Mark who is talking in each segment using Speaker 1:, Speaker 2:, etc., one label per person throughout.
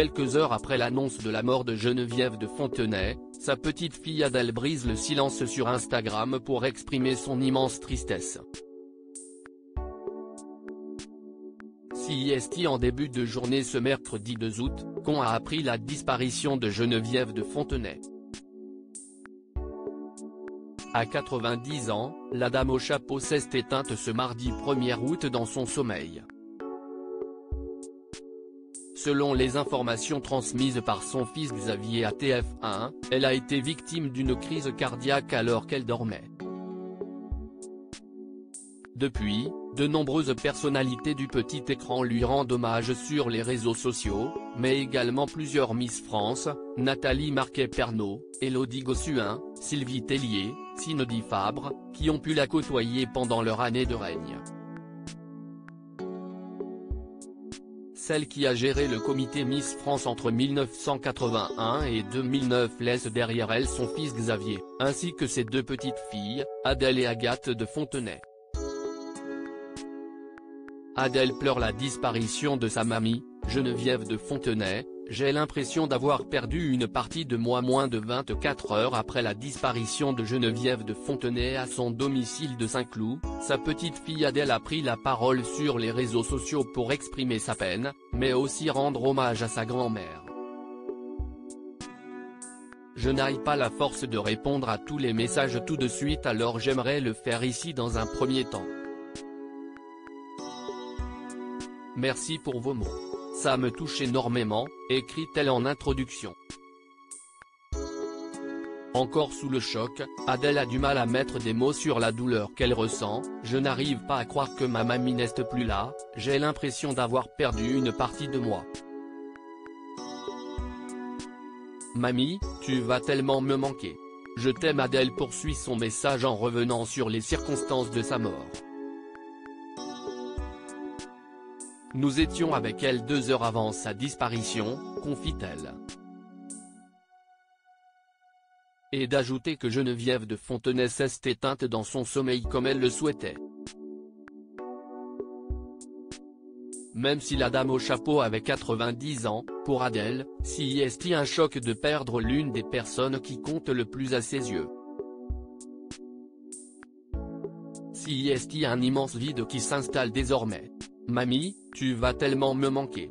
Speaker 1: Quelques heures après l'annonce de la mort de Geneviève de Fontenay, sa petite fille Adèle brise le silence sur Instagram pour exprimer son immense tristesse. CIST en début de journée ce mercredi 2 août, qu'on a appris la disparition de Geneviève de Fontenay. À 90 ans, la dame au chapeau s'est éteinte ce mardi 1er août dans son sommeil. Selon les informations transmises par son fils Xavier à TF1, elle a été victime d'une crise cardiaque alors qu'elle dormait. Depuis, de nombreuses personnalités du petit écran lui rendent hommage sur les réseaux sociaux, mais également plusieurs Miss France, Nathalie Marquet-Pernot, Elodie Gossuin, Sylvie Tellier, Sinodi Fabre, qui ont pu la côtoyer pendant leur année de règne. Celle qui a géré le comité Miss France entre 1981 et 2009 laisse derrière elle son fils Xavier, ainsi que ses deux petites filles, Adèle et Agathe de Fontenay. Adèle pleure la disparition de sa mamie, Geneviève de Fontenay, j'ai l'impression d'avoir perdu une partie de moi moins de 24 heures après la disparition de Geneviève de Fontenay à son domicile de Saint-Cloud, sa petite fille Adèle a pris la parole sur les réseaux sociaux pour exprimer sa peine, mais aussi rendre hommage à sa grand-mère. Je n'aille pas la force de répondre à tous les messages tout de suite alors j'aimerais le faire ici dans un premier temps. Merci pour vos mots. Ça me touche énormément, écrit-elle en introduction. Encore sous le choc, Adèle a du mal à mettre des mots sur la douleur qu'elle ressent, je n'arrive pas à croire que ma mamie n'est plus là, j'ai l'impression d'avoir perdu une partie de moi. Mamie, tu vas tellement me manquer. Je t'aime Adèle poursuit son message en revenant sur les circonstances de sa mort. Nous étions avec elle deux heures avant sa disparition, confie-t-elle. Et d'ajouter que Geneviève de Fontenay s'est éteinte dans son sommeil comme elle le souhaitait. Même si la dame au chapeau avait 90 ans, pour Adèle, si est un choc de perdre l'une des personnes qui compte le plus à ses yeux? Si est un immense vide qui s'installe désormais? Mamie, tu vas tellement me manquer.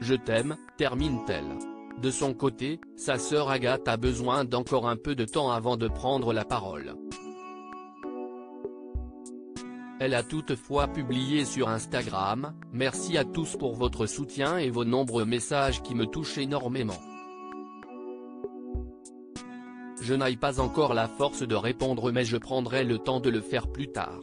Speaker 1: Je t'aime, termine-t-elle. De son côté, sa sœur Agathe a besoin d'encore un peu de temps avant de prendre la parole. Elle a toutefois publié sur Instagram, « Merci à tous pour votre soutien et vos nombreux messages qui me touchent énormément. Je n'aille pas encore la force de répondre mais je prendrai le temps de le faire plus tard.